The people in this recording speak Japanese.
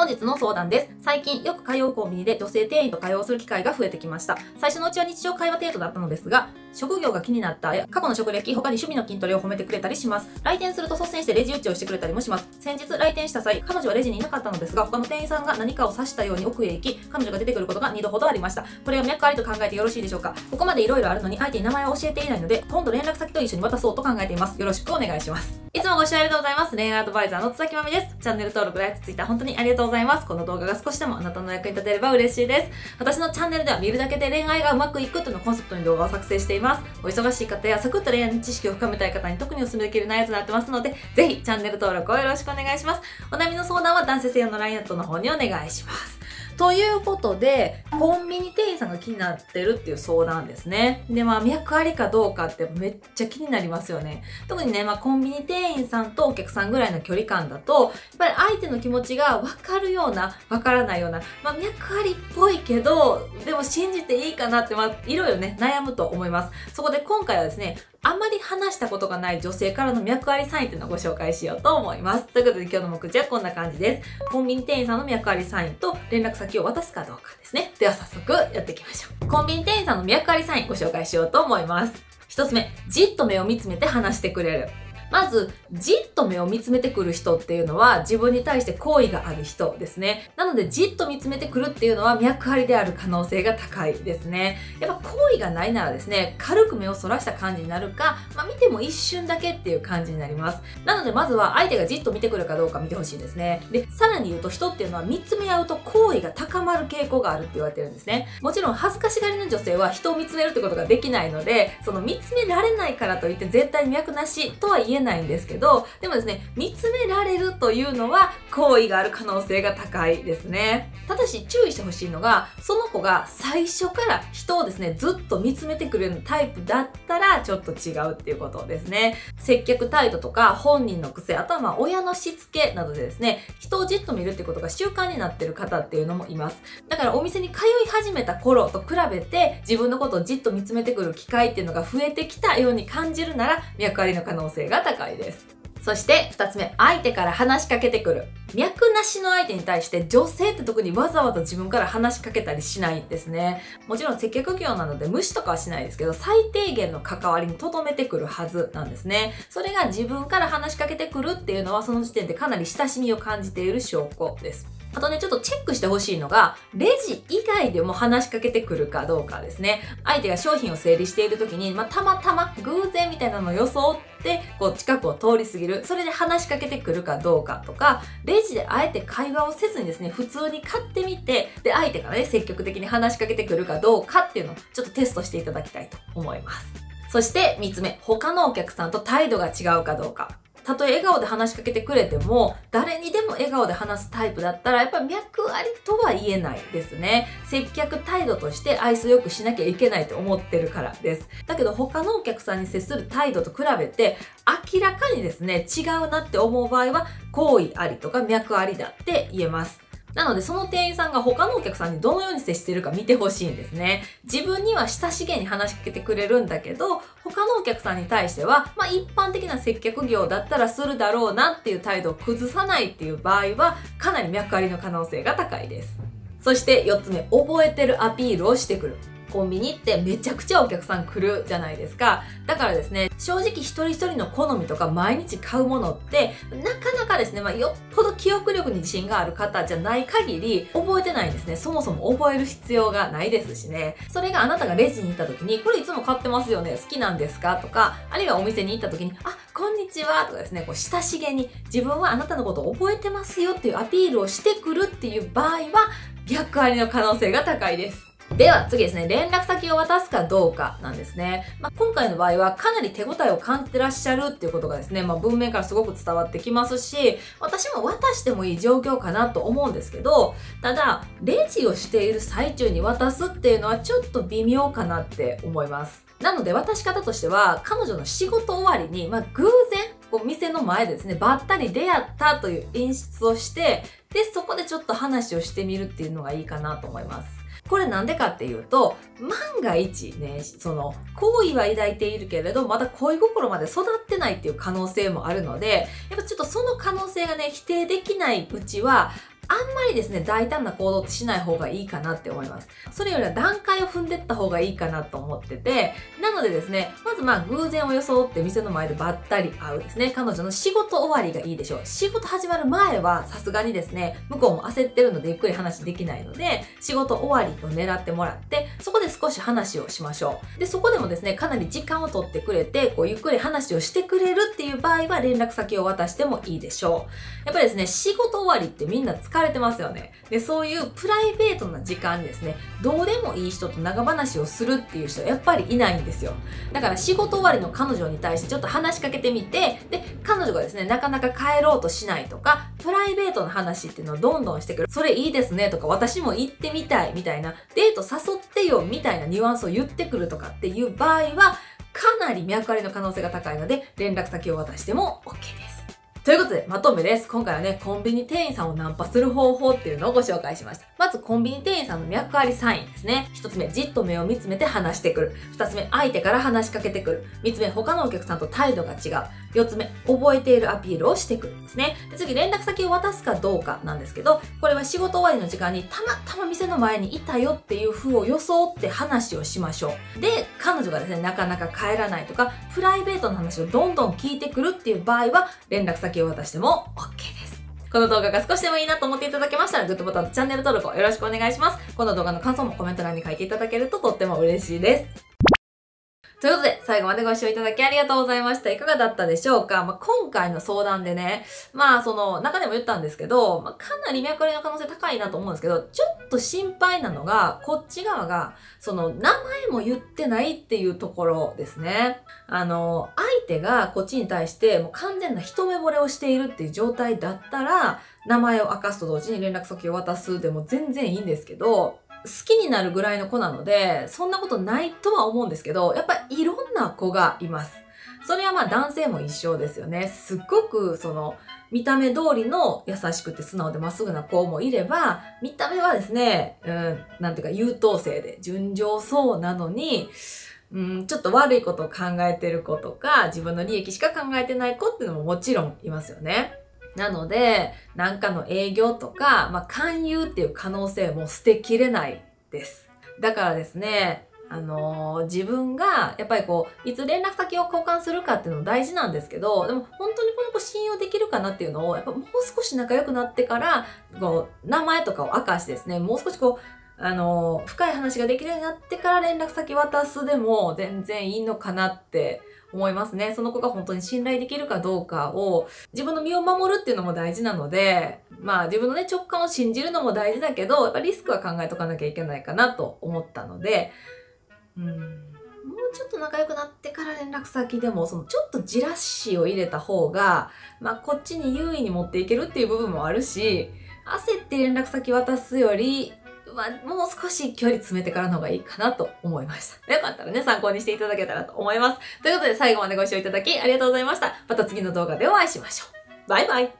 本日の相談です。最近よく通うコンビニで女性店員と会話をする機会が増えてきました。最初のうちは日常会話程度だったのですが、職業が気になった、過去の職歴、他に趣味の筋トレを褒めてくれたりします。来店すると率先してレジ打ちをしてくれたりもします。先日来店した際、彼女はレジにいなかったのですが、他の店員さんが何かを指したように奥へ行き、彼女が出てくることが2度ほどありました。これは脈ありと考えてよろしいでしょうか？ここまで色々あるのに相手に名前を教えていないので、今度連絡先と一緒に渡そうと考えています。よろしくお願いします。いつもご視聴ありがとうございます。恋愛アドバイザーの津崎まみです。チャンネル登録、ライク、ツイッター本当にありがとうございます。がとうございますこの動画が少しでもあなたの役に立てれば嬉しいです。私のチャンネルでは見るだけで恋愛がうまくいくというのコンセプトに動画を作成しています。お忙しい方やサクッと恋愛の知識を深めたい方に特にお勧めできる内容となってますので、ぜひチャンネル登録をよろしくお願いします。お悩みの相談は男性専用の LINE アットの方にお願いします。ということで、コンビニ店員さんが気になってるっていう相談ですね。で、まあ、脈ありかどうかってめっちゃ気になりますよね。特にね、まあ、コンビニ店員さんとお客さんぐらいの距離感だと、やっぱり相手の気持ちがわかるような、わからないような、まあ、脈ありっぽいけど、でも信じていいかなって、まあ、いろいろね、悩むと思います。そこで今回はですね、あんまり話したことがない女性からの脈ありサインっていうのをご紹介しようと思います。ということで今日の目次はこんな感じです。コンビニ店員さんの脈ありサインと連絡先を渡すかどうかですね。では早速やっていきましょう。コンビニ店員さんの脈ありサインご紹介しようと思います。一つ目、じっと目を見つめて話してくれる。まず、じっと目を見つめてくる人っていうのは自分に対して好意がある人ですね。なので、じっと見つめてくるっていうのは脈ありである可能性が高いですね。やっぱ好意がないならですね、軽く目をそらした感じになるか、まあ、見ても一瞬だけっていう感じになります。なので、まずは相手がじっと見てくるかどうか見てほしいですね。で、さらに言うと人っていうのは見つめ合うと好意が高まる傾向があるって言われてるんですね。もちろん恥ずかしがりの女性は人を見つめるってことができないので、その見つめられないからといって絶対脈なしとは言えないんですけど、でもですね、見つめられるというのは好意がある可能性が高いですね。ただし注意してほしいのが、その子が最初から人をですね、ずっと見つめてくれるタイプだったらちょっと違うっていうことですね。接客態度とか本人の癖、あとはまあ親のしつけなどでですね、人をじっと見るってことが習慣になってる方っていうのもいます。だからお店に通い始めた頃と比べて自分のことをじっと見つめてくる機会っていうのが増えてきたように感じるなら脈ありの可能性が高いです。そして2つ目、相手から話しかけてくる。脈なしの相手に対して女性って特にわざわざ自分から話しかけたりしないんですね。もちろん接客業なので無視とかはしないですけど、最低限の関わりに留めてくるはずなんですね。それが自分から話しかけてくるっていうのはその時点でかなり親しみを感じている証拠です。あとね、ちょっとチェックしてほしいのが、レジ以外でも話しかけてくるかどうかですね。相手が商品を整理している時に、まあ、たまたま偶然みたいなのを装って、こう近くを通り過ぎる。それで話しかけてくるかどうかとか、レジであえて会話をせずにですね、普通に買ってみて、で、相手がね、積極的に話しかけてくるかどうかっていうのをちょっとテストしていただきたいと思います。そして3つ目、他のお客さんと態度が違うかどうか。たとえ笑顔で話しかけてくれても、誰にでも笑顔で話すタイプだったら、やっぱ脈ありとは言えないですね。接客態度として愛想よくしなきゃいけないと思ってるからです。だけど他のお客さんに接する態度と比べて、明らかにですね、違うなって思う場合は、好意ありとか脈ありだって言えます。なので、その店員さんが他のお客さんにどのように接しているか見てほしいんですね。自分には親しげに話しかけてくれるんだけど、他のお客さんに対しては、まあ一般的な接客業だったらするだろうなっていう態度を崩さないっていう場合は、かなり脈ありの可能性が高いです。そして4つ目、覚えてるアピールをしてくる。コンビニってめちゃくちゃお客さん来るじゃないですか。だからですね、正直一人一人の好みとか毎日買うものって、なかなかですね、まあ、よっぽど記憶力に自信がある方じゃない限り、覚えてないんですね。そもそも覚える必要がないですしね。それがあなたがレジに行った時に、これいつも買ってますよね、好きなんですかとか、あるいはお店に行った時に、あ、こんにちはとかですね、こう親しげに自分はあなたのことを覚えてますよっていうアピールをしてくるっていう場合は、逆ありの可能性が高いです。では次ですね、連絡先を渡すかどうかなんですね。まあ、今回の場合はかなり手応えを感じてらっしゃるっていうことがですね、まあ、文面からすごく伝わってきますし、私も渡してもいい状況かなと思うんですけど、ただ、レジをしている最中に渡すっていうのはちょっと微妙かなって思います。なので渡し方としては、彼女の仕事終わりに、まあ、偶然、こう店の前でですね、ばったり出会ったという演出をして、で、そこでちょっと話をしてみるっていうのがいいかなと思います。これなんでかっていうと、万が一ね、その、好意は抱いているけれど、まだ恋心まで育ってないっていう可能性もあるので、やっぱちょっとその可能性がね、否定できないうちは、あんまりですね、大胆な行動ってしない方がいいかなって思います。それよりは段階を踏んでった方がいいかなと思ってて、なのでですね、まずまあ偶然を装って店の前でばったり会うですね、彼女の仕事終わりがいいでしょう。仕事始まる前はさすがにですね、向こうも焦ってるのでゆっくり話できないので、仕事終わりを狙ってもらって、そこで少し話をしましょう。で、そこでもですね、かなり時間を取ってくれて、こうゆっくり話をしてくれるっていう場合は連絡先を渡してもいいでしょう。やっぱりですね、仕事終わりってみんな疲れてますよね。で、そういうプライベートな時間ですね、どうでもいい人と長話をするっていう人はやっぱりいないんですよ。だから仕事終わりの彼女に対してちょっと話しかけてみて、で、彼女がですね、なかなか帰ろうとしないとか、プライベートの話っていうのをどんどんしてくる。それいいですねとか、私も行ってみたいみたいな、デート誘ってよみたいなニュアンスを言ってくるとかっていう場合は、かなり脈ありの可能性が高いので、連絡先を渡しても OK です。ということで、まとめです。今回はね、コンビニ店員さんをナンパする方法っていうのをご紹介しました。まず、コンビニ店員さんの脈ありサインですね。一つ目、じっと目を見つめて話してくる。二つ目、相手から話しかけてくる。三つ目、他のお客さんと態度が違う。四つ目、覚えているアピールをしていくんですね。で次、連絡先を渡すかどうかなんですけど、これは仕事終わりの時間にたまたま店の前にいたよっていう風を装って話をしましょう。で、彼女がですね、なかなか帰らないとか、プライベートの話をどんどん聞いてくるっていう場合は、連絡先を渡しても OK です。この動画が少しでもいいなと思っていただけましたら、グッドボタンとチャンネル登録をよろしくお願いします。この動画の感想もコメント欄に書いていただけるととっても嬉しいです。ということで、最後までご視聴いただきありがとうございました。いかがだったでしょうか、まあ、今回の相談でね、まあ、その、中でも言ったんですけど、まあ、かなり脈ありの可能性高いなと思うんですけど、ちょっと心配なのが、こっち側が、その、名前も言ってないっていうところですね。あの、相手がこっちに対して、もう完全な一目惚れをしているっていう状態だったら、名前を明かすと同時に連絡先を渡すでも全然いいんですけど、好きになるぐらいの子なので、そんなことないとは思うんですけど、やっぱいろんな子がいます。それはまあ男性も一緒ですよね。すっごくその見た目通りの優しくて素直でまっすぐな子もいれば、見た目はですね、うん、なんていうか優等生で純情そうなのに、うん、ちょっと悪いことを考えてる子とか、自分の利益しか考えてない子っていうのももちろんいますよね。なので、なんかの営業とか、まあ、勧誘っていう可能性も捨てきれないです。だからですね、あのー、自分が、やっぱりこう、いつ連絡先を交換するかっていうのも大事なんですけど、でも本当にこの子信用できるかなっていうのを、やっぱもう少し仲良くなってから、こう、名前とかを明かしてですね、もう少しこう、あのー、深い話ができるようになってから連絡先渡すでも全然いいのかなって思いますね。その子が本当に信頼できるかどうかを、自分の身を守るっていうのも大事なので、まあ自分のね、直感を信じるのも大事だけど、やっぱリスクは考えとかなきゃいけないかなと思ったので、うん、もうちょっと仲良くなってから連絡先でも、そのちょっとじらしを入れた方が、まあこっちに優位に持っていけるっていう部分もあるし、焦って連絡先渡すより、まあ、もう少し距離詰めてからの方がいいかなと思いました。よかったらね、参考にしていただけたらと思います。ということで最後までご視聴いただきありがとうございました。また次の動画でお会いしましょう。バイバイ